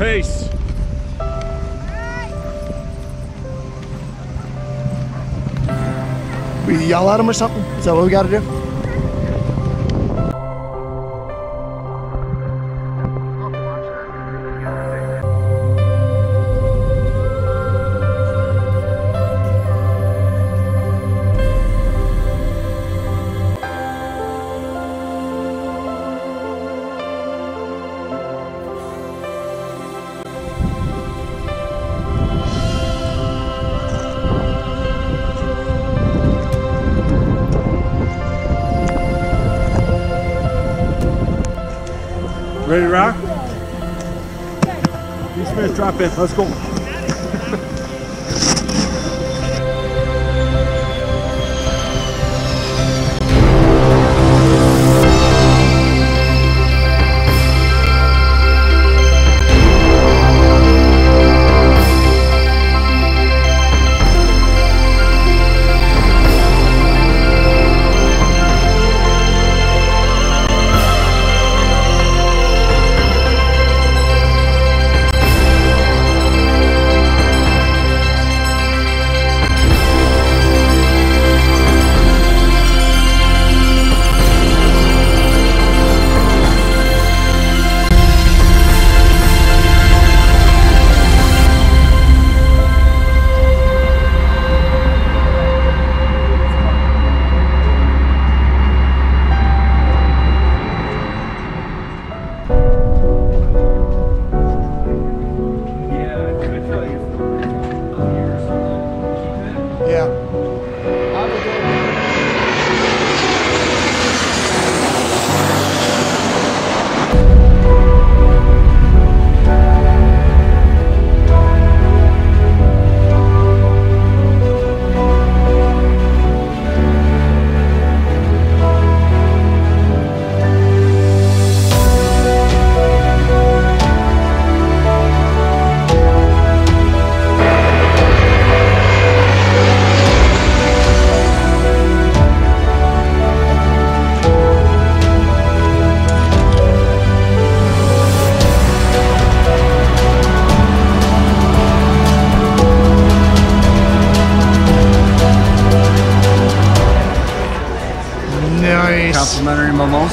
Peace. We yell at him or something? Is that what we got to do? Ready to rock? D. Smith, drop in. Let's go. Yeah. Nice.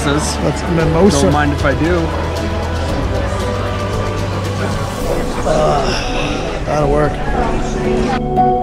Mimosas. That's mimosa. Don't mind if I do. That'll work.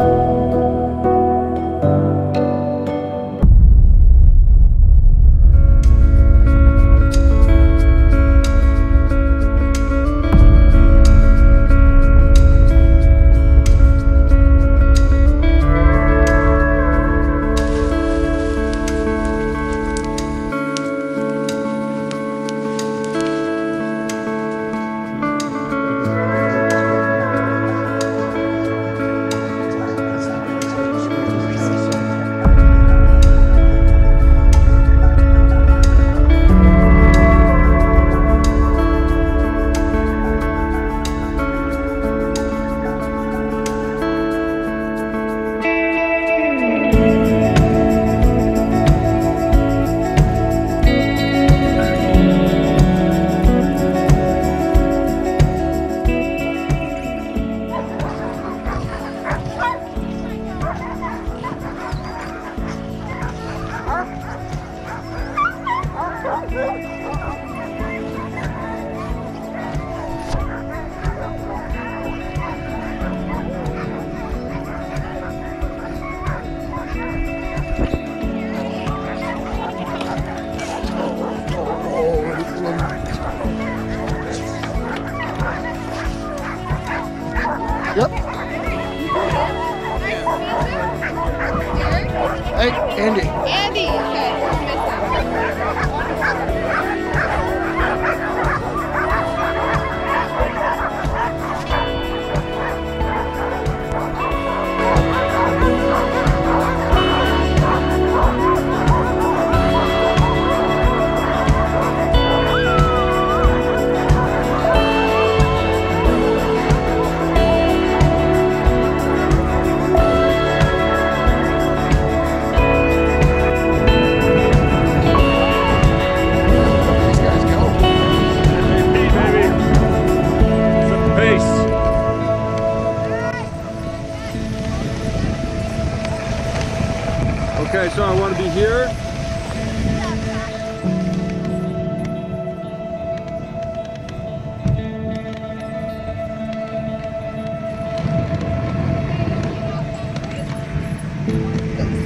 Okay, so I want to be here.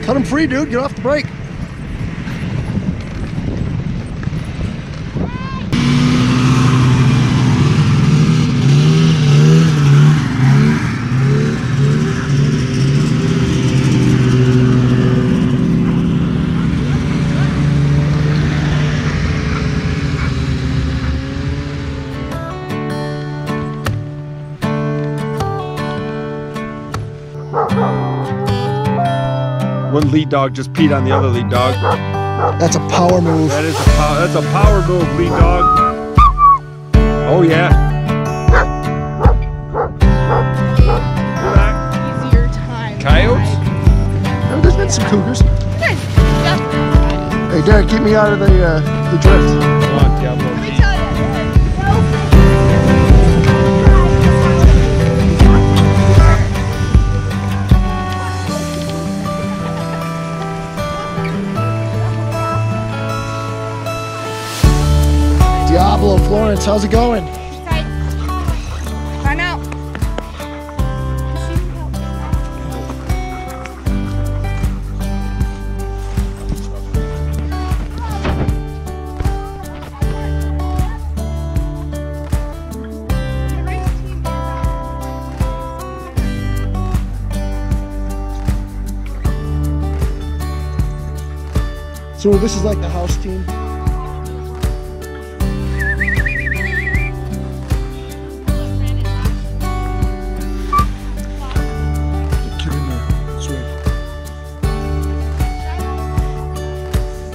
Cut him free, dude. Get off the brake. One lead dog just peed on the other lead dog. That's a power move. That is a power. That's a power move, lead dog. Oh yeah. Look at that. easier time. Coyotes? Oh, there's been some cougars. Guys, yeah. Hey, Derek, keep me out of the uh, the drift. Come on, Diablo. Diablo, Florence, how's it going? Time out. So this is like the house team.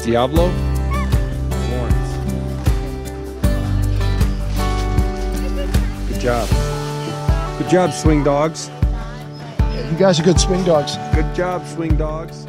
Diablo? Florence. Good job. Good job, swing dogs. You guys are good swing dogs. Good job, swing dogs.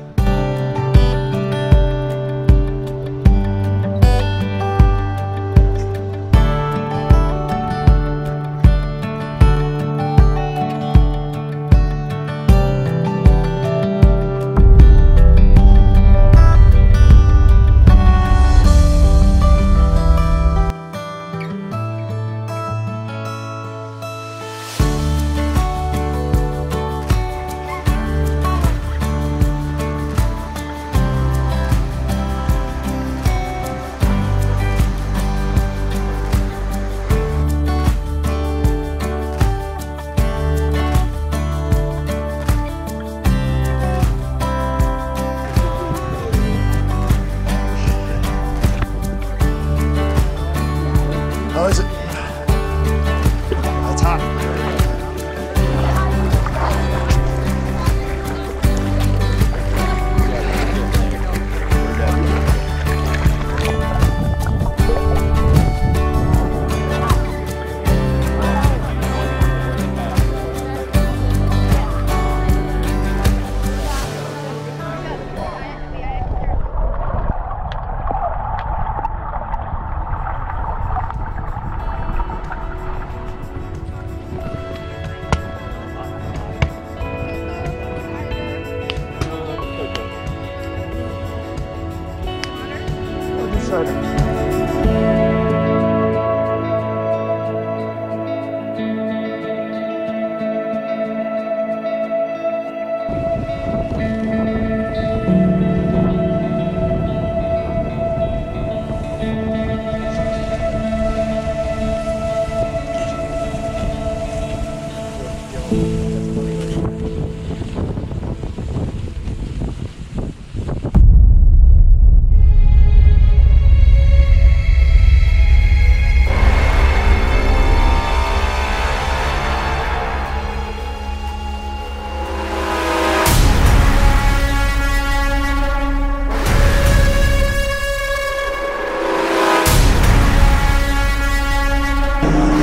Bye.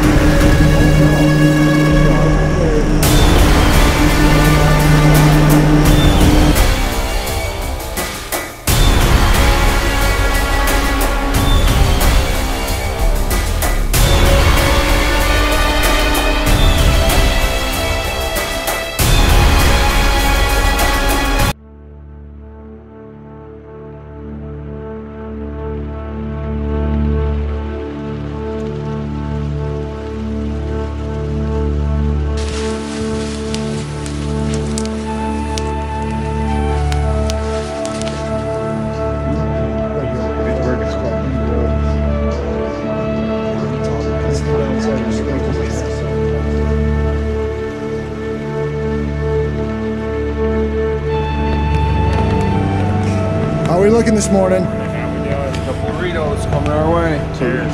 How looking this morning? Couple burritos coming our way. Cheers.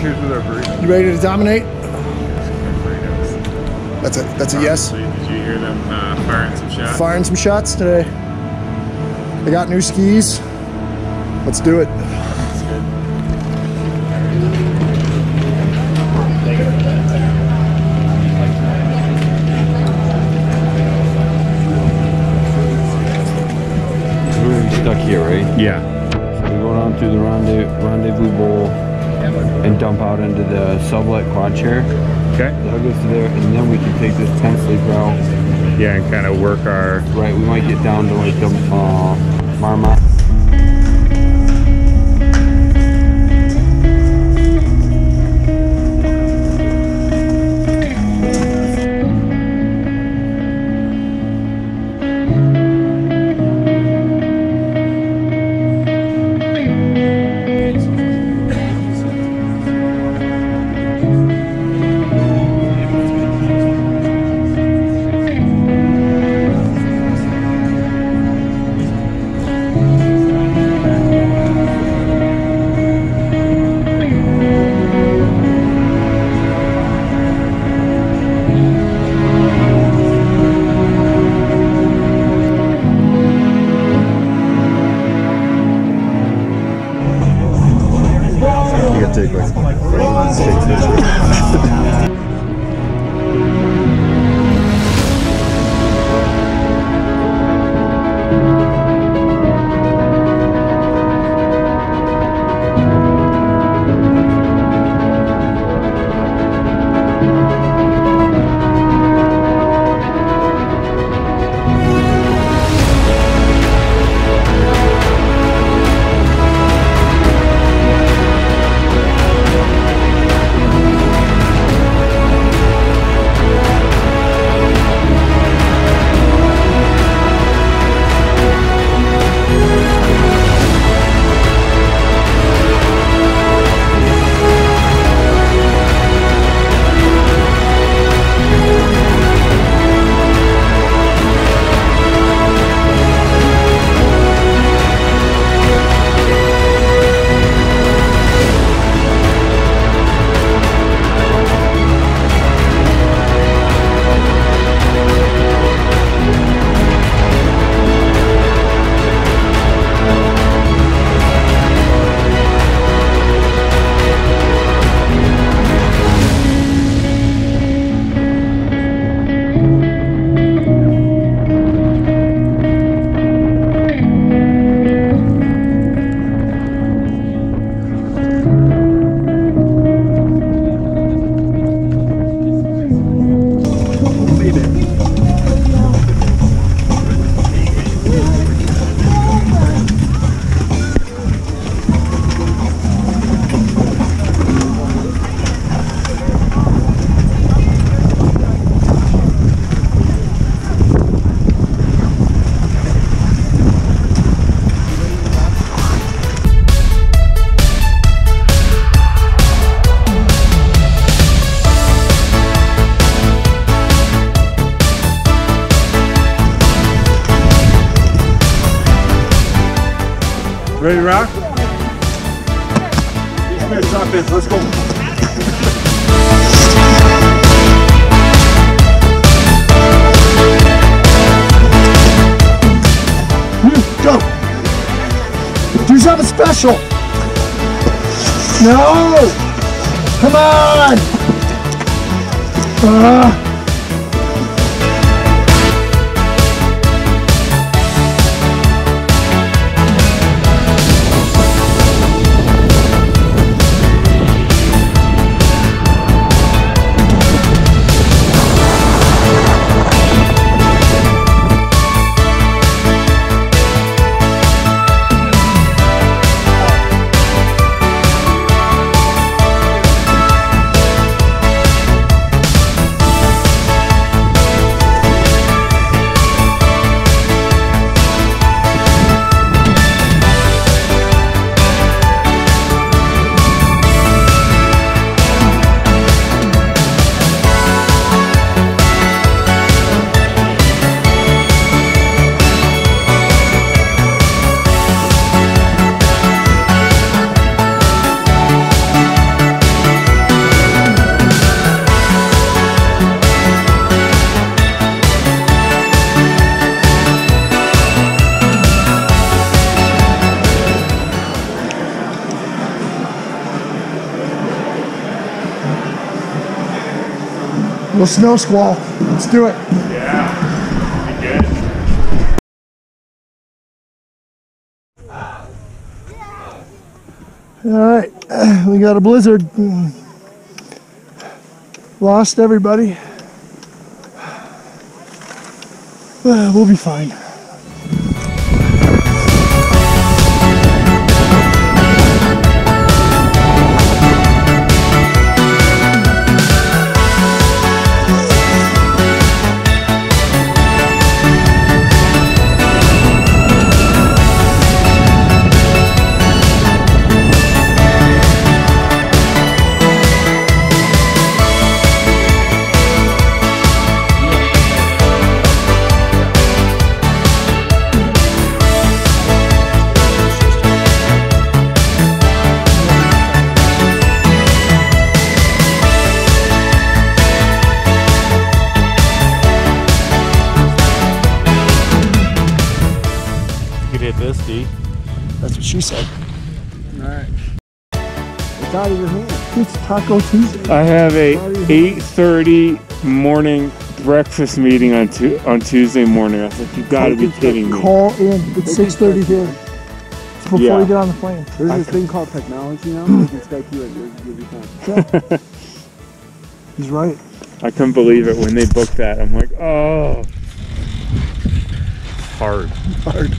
Cheers with our burritos. You ready to dominate? That's a that's a yes. Did you hear them uh, firing some shots? Firing some shots today. I got new skis. Let's do it. Yeah, and kind of work our. Right, we might get down to like the uh, Marmot. Ready to rock? Drop in. Let's go. Do something special! No! Come on! Ah. Little snow squall. Let's do it. Yeah. Be good. All right, we got a blizzard. Lost everybody. We'll be fine. She said. All right. It's out of your hand. It's Taco Tuesday. I have a 8:30 morning breakfast meeting on tu- on Tuesday morning. I was like, you got to be kidding me. Call in. It's 6:30 here. It's before Yeah. you get on the plane. There's this thing called technology now. You can Skype you and you'll be. He's right. I couldn't believe it when they booked that. I'm like, oh, hard. Hard.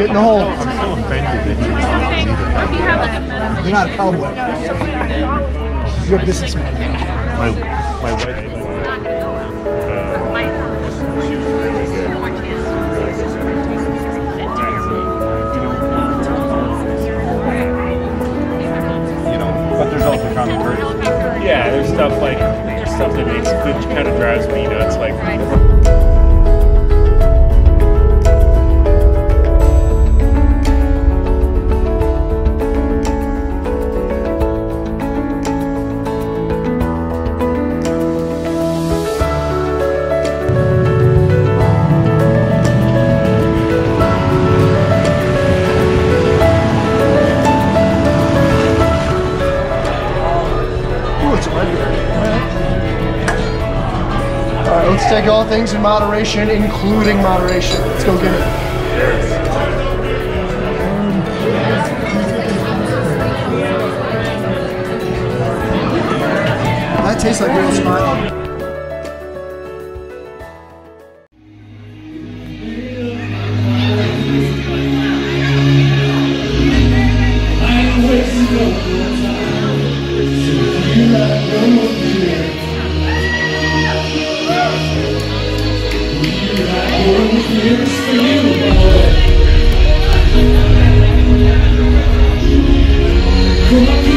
Get in the hole. I'm so offended that you You're not a cowboy. You're a businessman. my my wife. She was really good. Uh, really good. You know, but there's also common courtesy. Yeah, there's stuff like there's stuff that makes that kind of drives me nuts. Like let's take all things in moderation, including moderation. Let's go get it. That tastes like real smile. Thank you.